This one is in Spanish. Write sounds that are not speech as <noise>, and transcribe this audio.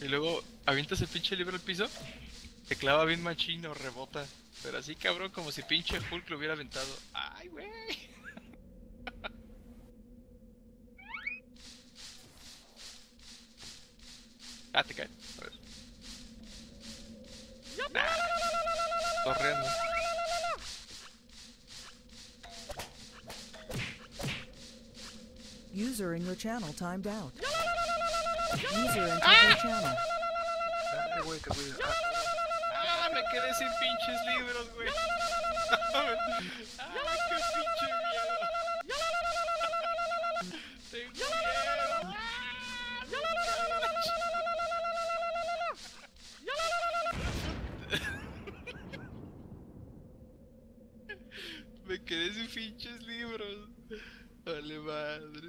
Y luego avientas el pinche libro al piso, te clava bien machino, rebota. Pero así cabrón, como si pinche Hulk lo hubiera aventado. ¡Ay, güey! Ah, te cae. A ver. Ah, corriendo. User in your channel timed out. User entered channel. Ay, güey, te voy a- ¡Ah! Me quedé sin pinches libros, güey. ¡Ah, qué pinche miedo! ¡Tengo miedo! <laughs> Me quedé sin pinches libros. Vale madre.